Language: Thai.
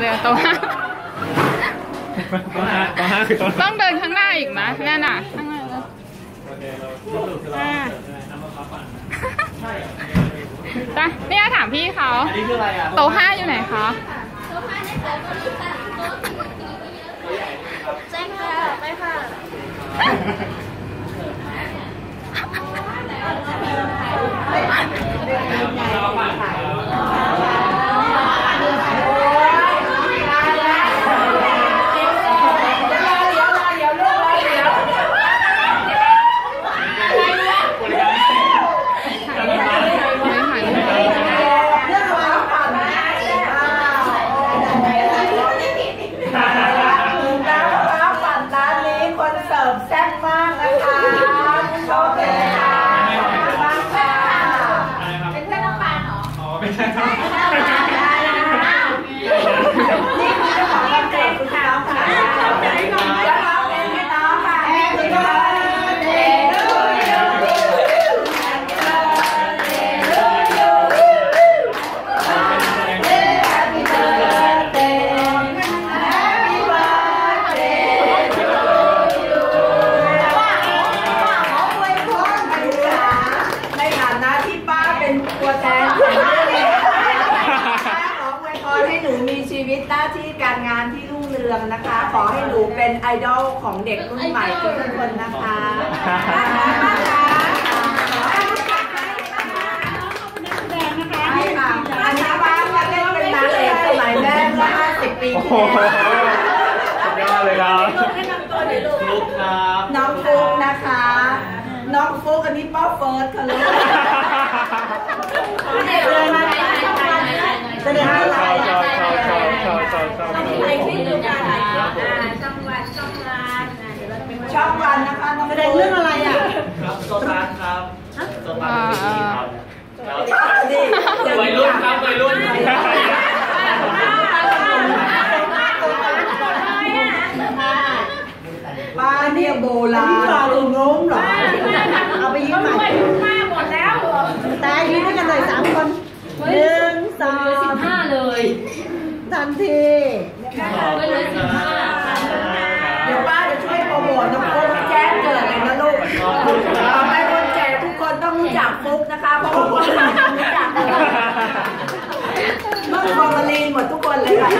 เดี๋ยวโต๊ะห้าต้องห้าต้องห้าคือต้นต้องเดินข้างหน้าอีกนะนั่นน่ะข้างหน้าเลยโอเคเราสรุปคือเราอ่าน้ำมะพร้าวปั่นจ้ะเนี่ยถามพี่เขาอันนี้คืออะไรอะโต๊ะห้าอยู่ไหนคะใช่ค่ะไปค่ะไม่ ตัวแทนของแม่เองป้าขออวยพร ให้หนูมีชีวิตหน้าที่การงานที่รุ่งเรืองนะคะ ขอให้หนูเป็นไอดอลของเด็กรุ่นใหม่ทุกคนนะคะป้าคะขอให้รู้จักให้นะคะใช่ค่ะอันนี้ป้าจะเล่นเป็นนางเอกสมัยแม่เมื่อ50 ปีโอ้ที่โหแล้วสุดยอดเลยครับให้นำตัวหน่อยลูกลุกครับน้องฟุกนะคะ น้องฟุกอันนี้ป้าเฟิร์สค่ะลูกเด็กเลยมาจะได้ ช อะไร อบชอบชอบชอบช อบชอบชอบในคลิปดูกันจังหวัดจังหวัดเดี๋ยวเราไปช่องวันนะคะน้องฟุกเรื่องอะไรอะครับโซตัสครับโซตัสเป็นสีครับแล้วดิวัยรุ่นครับวัยรุ่นป้าเนี่ยโบราณนี่ปลาลุงงงเหรอเอาไปยิ้มใหม่มาหมดแล้วแต่ยิ้มให้กันเลยสามคนหนึ่งสองห้าเลย ทันที ไปเลยสิบห้าเดี๋ยวป้าจะช่วยโปรโมทน้องฟุกแจ้งเกิดเลยนะลูกต่อไปคนแก่ทุกคนต้องรู้จักฟุกนะคะเพราะว่าคนรู้จักเลยเมื่อฟอร์มลีนหมดทุกคนเลยค่ะ